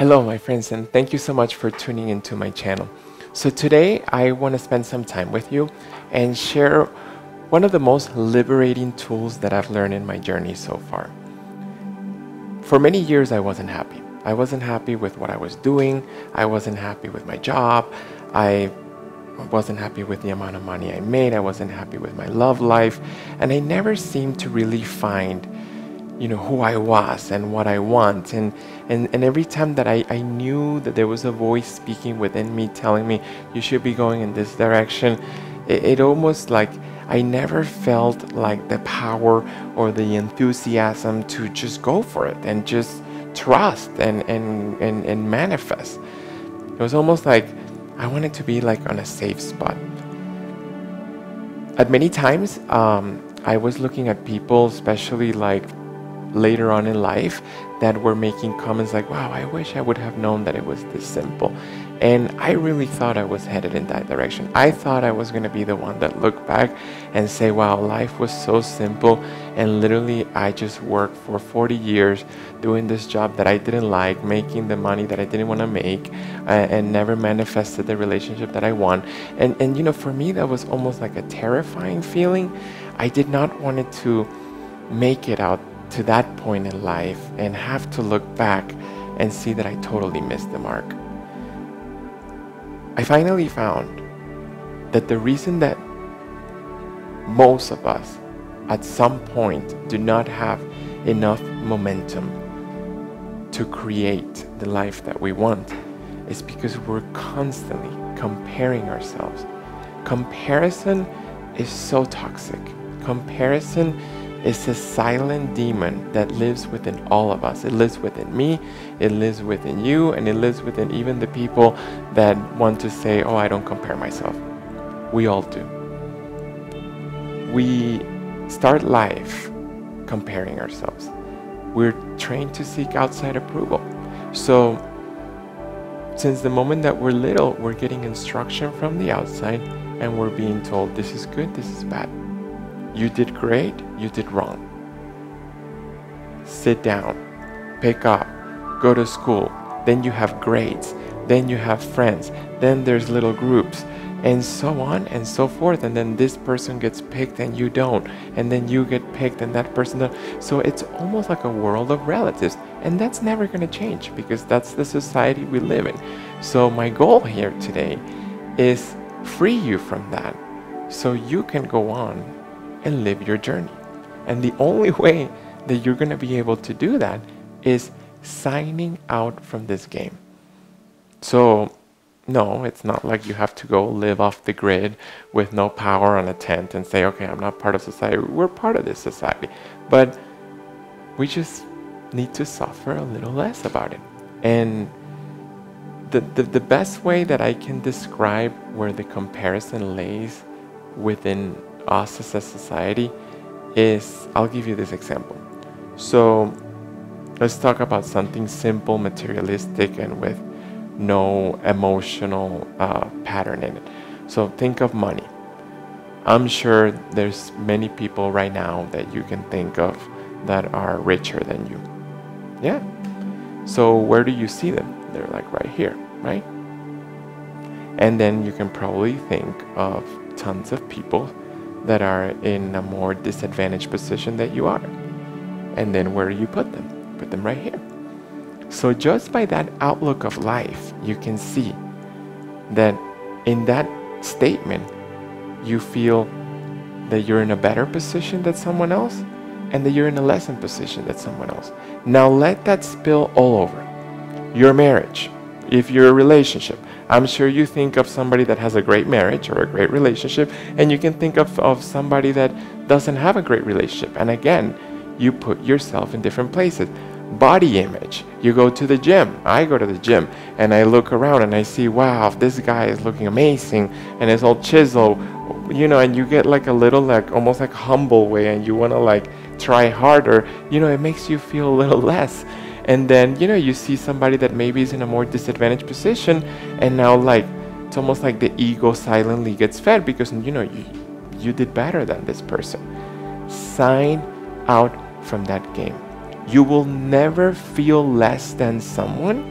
Hello, my friends, and thank you so much for tuning into my channel. So, today I want to spend some time with you and share one of the most liberating tools that I've learned in my journey so far. For many years, I wasn't happy. I wasn't happy with what I was doing, I wasn't happy with my job, I wasn't happy with the amount of money I made, I wasn't happy with my love life, and I never seemed to really find you know who I was and what I want. And and, and every time that I, I knew that there was a voice speaking within me telling me you should be going in this direction it, it almost like I never felt like the power or the enthusiasm to just go for it and just trust and and, and, and manifest. It was almost like I wanted to be like on a safe spot. At many times um, I was looking at people especially like later on in life that were making comments like, wow, I wish I would have known that it was this simple. And I really thought I was headed in that direction. I thought I was going to be the one that looked back and say, wow, life was so simple. And literally, I just worked for 40 years doing this job that I didn't like, making the money that I didn't want to make, uh, and never manifested the relationship that I want. And, and, you know, for me, that was almost like a terrifying feeling. I did not want it to make it out to that point in life and have to look back and see that I totally missed the mark. I finally found that the reason that most of us at some point do not have enough momentum to create the life that we want is because we're constantly comparing ourselves. Comparison is so toxic. Comparison is a silent demon that lives within all of us. It lives within me, it lives within you, and it lives within even the people that want to say, Oh, I don't compare myself. We all do. We start life comparing ourselves. We're trained to seek outside approval. So, since the moment that we're little, we're getting instruction from the outside and we're being told this is good, this is bad. You did great, you did wrong. Sit down, pick up, go to school, then you have grades, then you have friends, then there's little groups, and so on and so forth. And then this person gets picked and you don't, and then you get picked and that person doesn't. So it's almost like a world of relatives, and that's never going to change because that's the society we live in. So, my goal here today is free you from that so you can go on and live your journey. And the only way that you're going to be able to do that is signing out from this game. So, no, it's not like you have to go live off the grid with no power on a tent and say, okay, I'm not part of society. We're part of this society. But we just need to suffer a little less about it. And the, the, the best way that I can describe where the comparison lays within us as a society is I'll give you this example. So let's talk about something simple, materialistic, and with no emotional uh, pattern in it. So think of money. I'm sure there's many people right now that you can think of that are richer than you. Yeah. So where do you see them? They're like right here, right? And then you can probably think of tons of people that are in a more disadvantaged position that you are. And then where do you put them? Put them right here. So just by that outlook of life, you can see that in that statement, you feel that you're in a better position than someone else and that you're in a lesser position than someone else. Now let that spill all over. Your marriage, if you're a relationship, I'm sure you think of somebody that has a great marriage or a great relationship, and you can think of, of somebody that doesn't have a great relationship. And again, you put yourself in different places. Body image. You go to the gym. I go to the gym and I look around and I see, wow, this guy is looking amazing and it's all chiseled, you know, and you get like a little, like almost like humble way and you want to like try harder. You know, it makes you feel a little less and then you know you see somebody that maybe is in a more disadvantaged position and now like it's almost like the ego silently gets fed because you know you, you did better than this person. Sign out from that game. You will never feel less than someone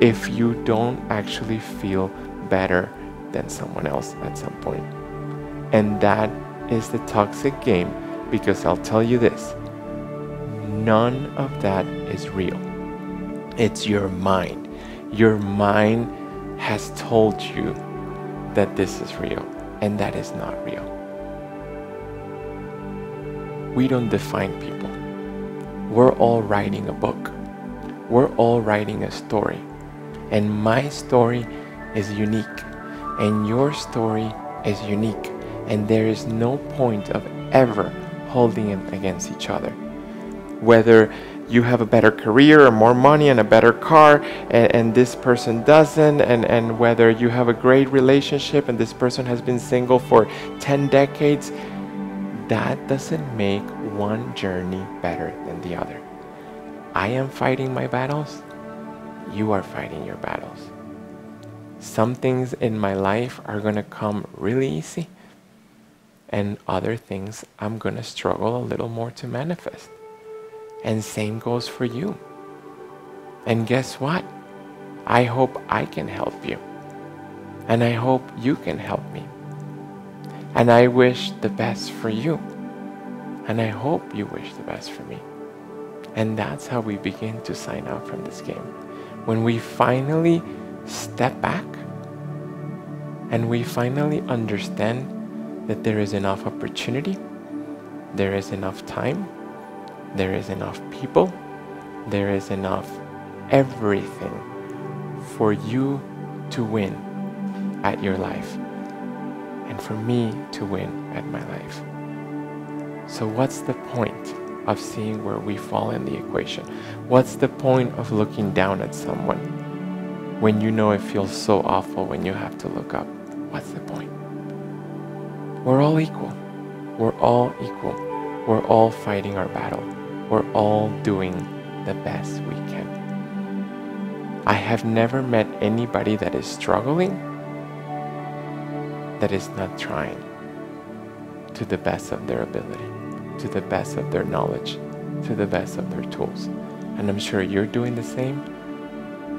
if you don't actually feel better than someone else at some point. And that is the toxic game because I'll tell you this none of that is real. It's your mind. Your mind has told you that this is real, and that is not real. We don't define people. We're all writing a book. We're all writing a story. And my story is unique, and your story is unique, and there is no point of ever holding it against each other. Whether you have a better career or more money and a better car and, and, this person doesn't and, and whether you have a great relationship and this person has been single for 10 decades that doesn't make one journey better than the other. I am fighting my battles. You are fighting your battles. Some things in my life are going to come really easy and other things i'm going to struggle a little more to manifest and same goes for you. And guess what? I hope I can help you. And I hope you can help me. And I wish the best for you. And I hope you wish the best for me. And that's how we begin to sign out from this game. When we finally step back and we finally understand that there is enough opportunity, there is enough time, there is enough people, there is enough everything for you to win at your life and for me to win at my life. So, what's the point of seeing where we fall in the equation? What's the point of looking down at someone when you know it feels so awful when you have to look up? What's the point? We're all equal. We're all equal. We're all fighting our battle we're all doing the best we can. I have never met anybody that is struggling that is not trying to the best of their ability, to the best of their knowledge, to the best of their tools. And I'm sure you're doing the same,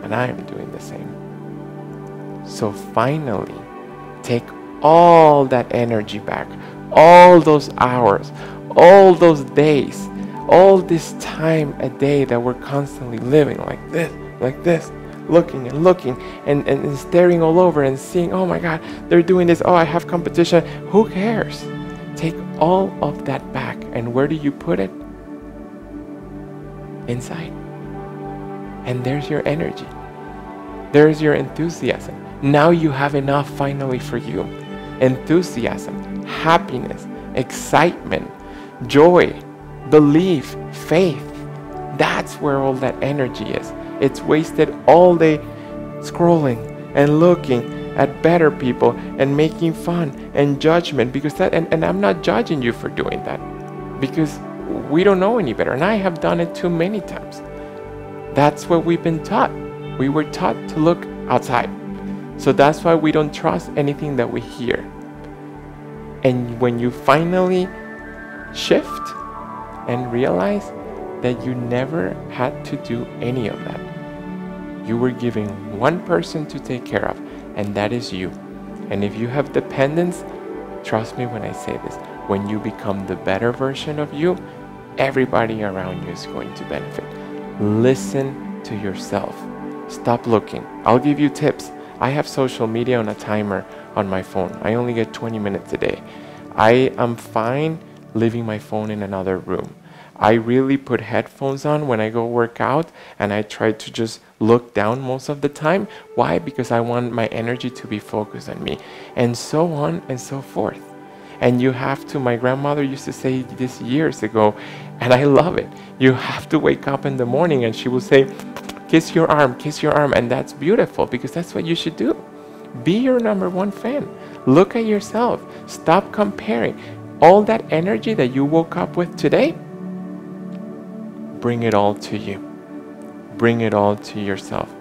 and I am doing the same. So finally, take all that energy back, all those hours, all those days all this time a day that we're constantly living like this, like this, looking and looking and, and, and staring all over and seeing, oh my God, they're doing this. Oh, I have competition. Who cares? Take all of that back. And where do you put it? Inside. And there's your energy. There's your enthusiasm. Now you have enough finally for you. Enthusiasm, happiness, excitement, joy, belief, faith. That's where all that energy is. It's wasted all day scrolling and looking at better people and making fun and judgment because that and, and I'm not judging you for doing that because we don't know any better and I have done it too many times. That's what we've been taught. We were taught to look outside. So that's why we don't trust anything that we hear. And when you finally shift and realize that you never had to do any of that. You were giving one person to take care of, and that is you. And if you have dependence, trust me when I say this, when you become the better version of you, everybody around you is going to benefit. Listen to yourself. Stop looking. I'll give you tips. I have social media on a timer on my phone. I only get 20 minutes a day. I am fine leaving my phone in another room. I really put headphones on when I go work out and I try to just look down most of the time. Why? Because I want my energy to be focused on me and so on and so forth. And you have to, my grandmother used to say this years ago, and I love it. You have to wake up in the morning and she will say, kiss your arm, kiss your arm. And that's beautiful because that's what you should do. Be your number one fan. Look at yourself. Stop comparing all that energy that you woke up with today, bring it all to you. Bring it all to yourself.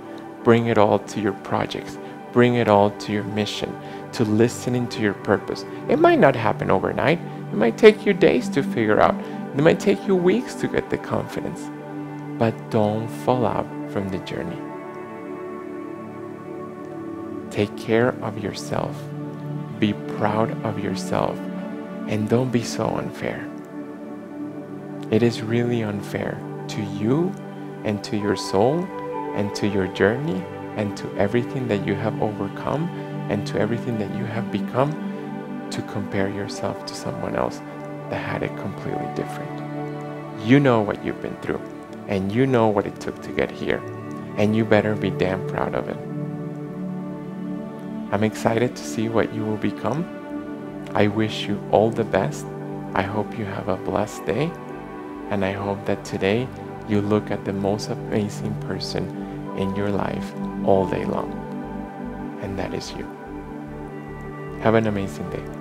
Bring it all to your projects. Bring it all to your mission, to listening to your purpose. It might not happen overnight. It might take you days to figure out. It might take you weeks to get the confidence. But don't fall out from the journey. Take care of yourself. Be proud of yourself. And don't be so unfair. It is really unfair to you and to your soul and to your journey and to everything that you have overcome and to everything that you have become to compare yourself to someone else that had it completely different. You know what you've been through and you know what it took to get here and you better be damn proud of it. I'm excited to see what you will become. I wish you all the best. I hope you have a blessed day. And I hope that today you look at the most amazing person in your life all day long. And that is you. Have an amazing day.